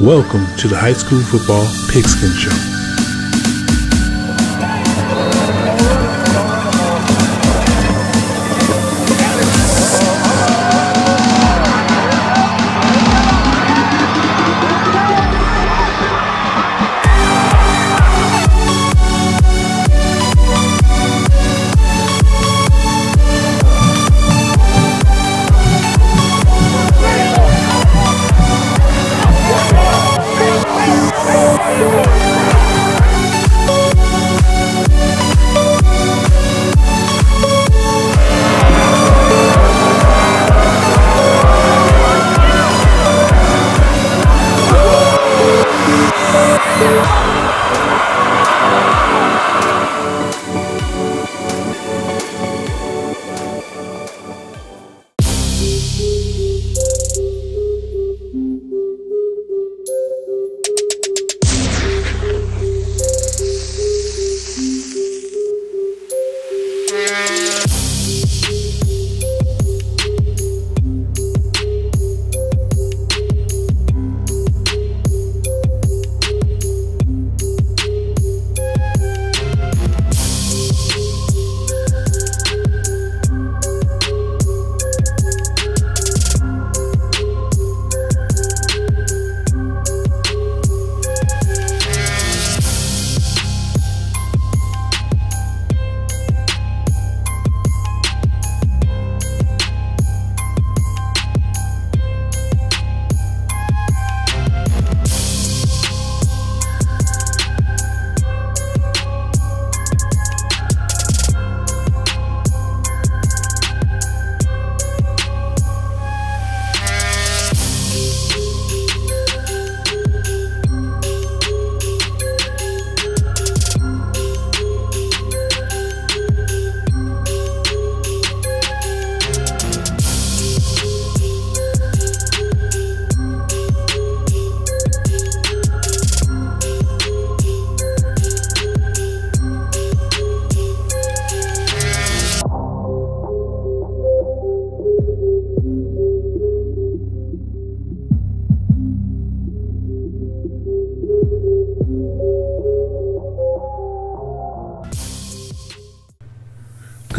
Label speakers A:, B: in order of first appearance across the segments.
A: Welcome to the High School Football Pigskin Show.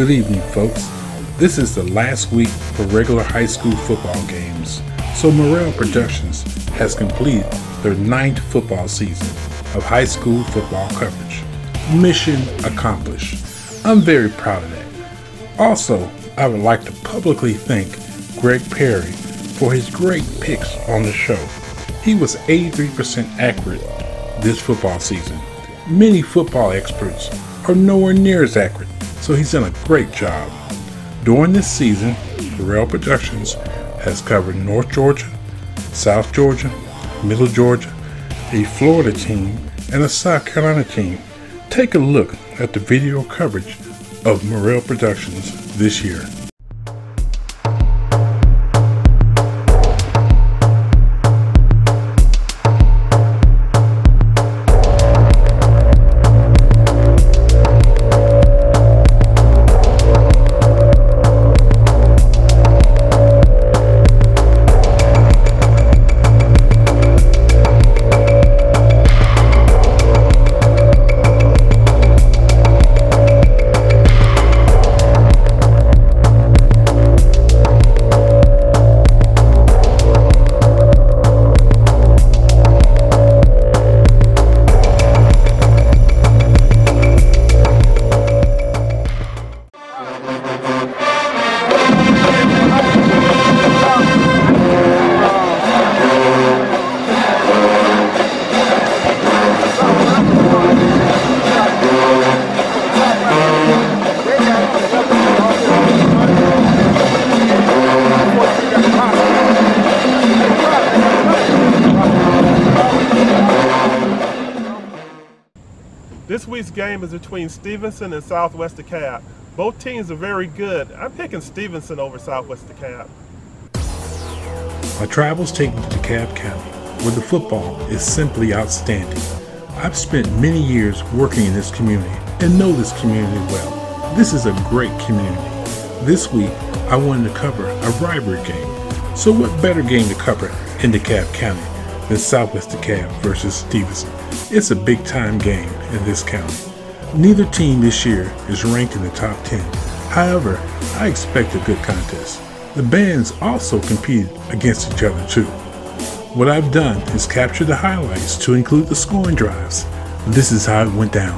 A: Good evening, folks. This is the last week for regular high school football games, so Morrell Productions has completed their ninth football season of high school football coverage. Mission accomplished. I'm very proud of that. Also, I would like to publicly thank Greg Perry for his great picks on the show. He was 83% accurate this football season. Many football experts are nowhere near as accurate so he's done a great job. During this season, Morrell Productions has covered North Georgia, South Georgia, Middle Georgia, a Florida team, and a South Carolina team. Take a look at the video coverage of Morrell Productions this year.
B: Game is between Stephenson and Southwest DeKalb. Both teams are very good. I'm picking Stephenson over Southwest DeKalb.
A: My travels take me to DeKalb County, where the football is simply outstanding. I've spent many years working in this community and know this community well. This is a great community. This week, I wanted to cover a rivalry game. So what better game to cover in DeKalb County than Southwest DeKalb versus Stephenson. It's a big time game in this county. Neither team this year is ranked in the top 10. However, I expect a good contest. The bands also compete against each other too. What I've done is capture the highlights to include the scoring drives. This is how it went down.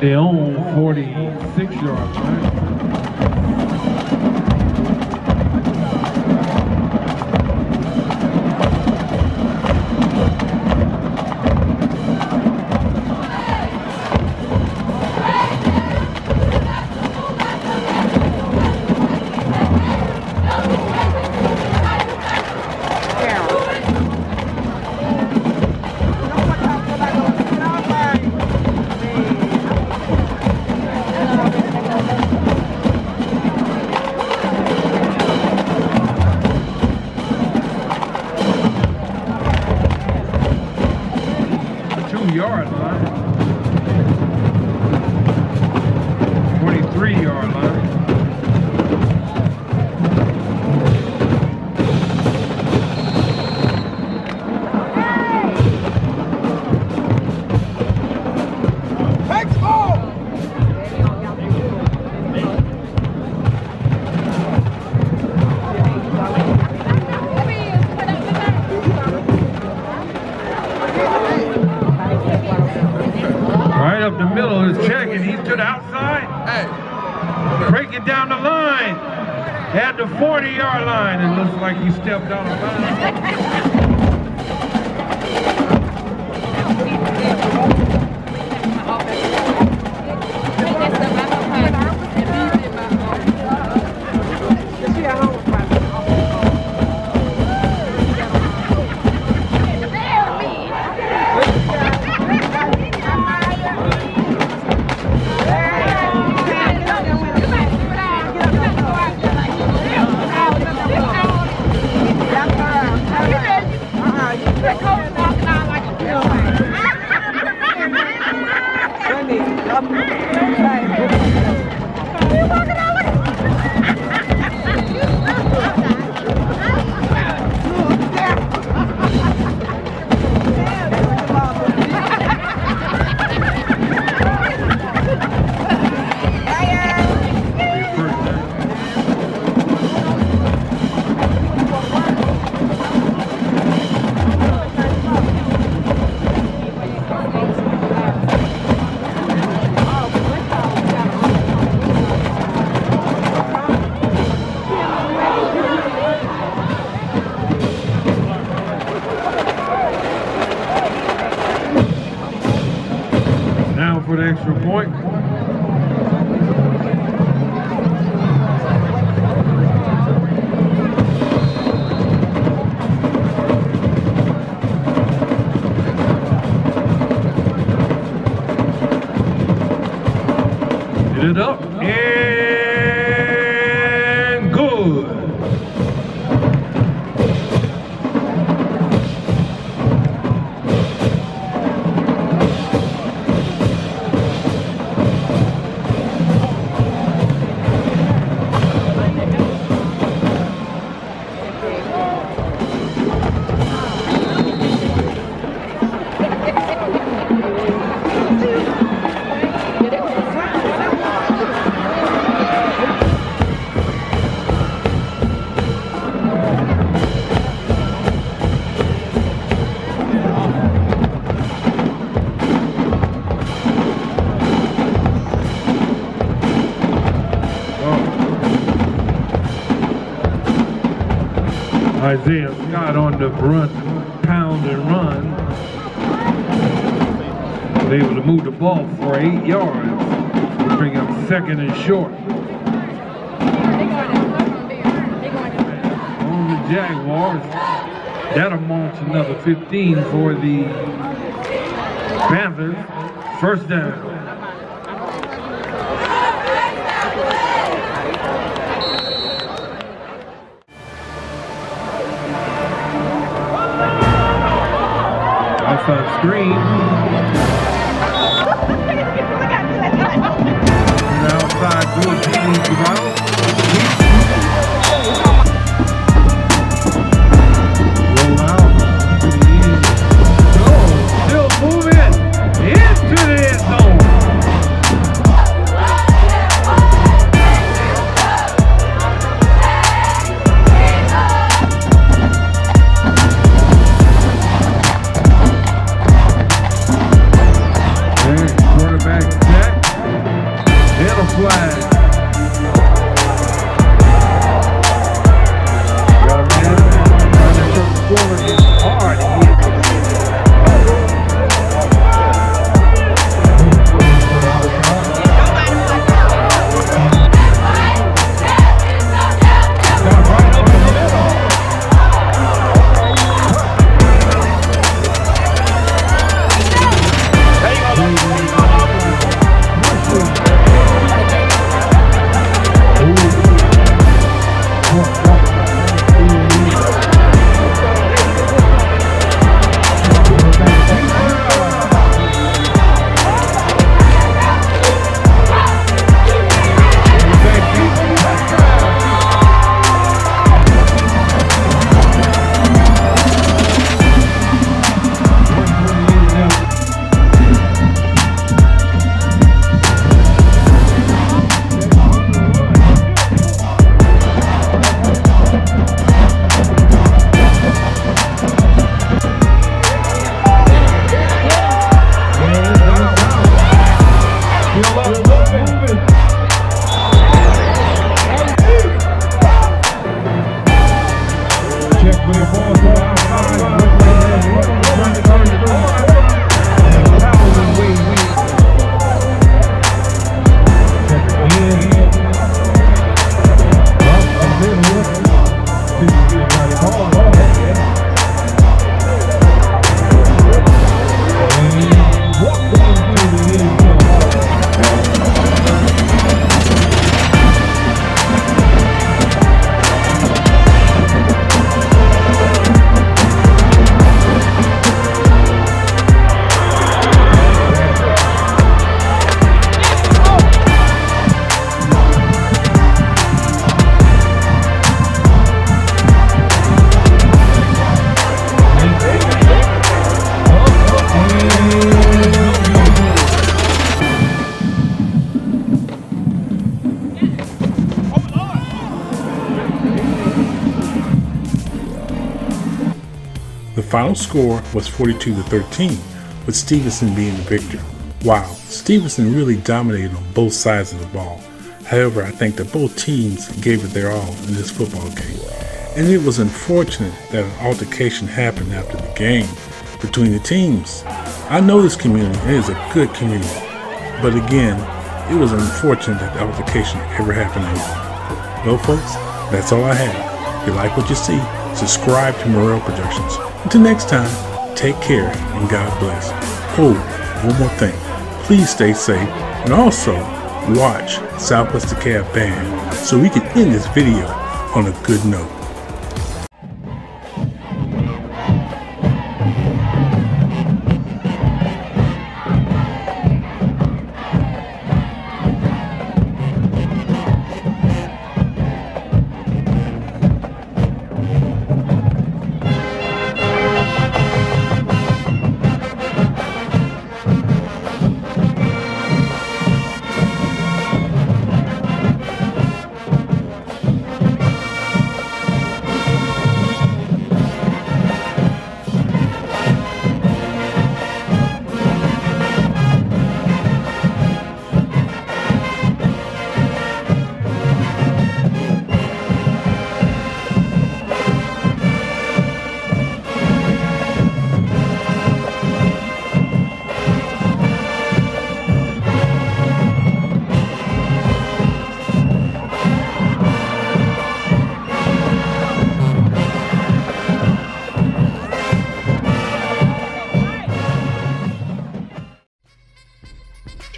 C: They own 46 yards. it down the line at the 40 yard line. It looks like he stepped on
D: the
C: line. up. Point. It up Isaiah Scott on the front, pound and run. Was able to move the ball for eight yards bring up second and short. On the Jaguars, that'll launch another 15 for the Panthers. First down. Outside screen. And outside blue team
A: final score was 42 to 13, with Stephenson being the victor. Wow, Stephenson really dominated on both sides of the ball. However, I think that both teams gave it their all in this football game. And it was unfortunate that an altercation happened after the game between the teams. I know this community is a good community. But again, it was unfortunate that the altercation ever happened. Well, folks, that's all I have. If you like what you see, subscribe to Morrell Productions. Until next time, take care and God bless. Oh, one more thing. Please stay safe and also watch Southwest DeKalb Band so we can end this video on a good note.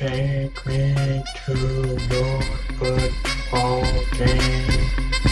D: Take me to your football game.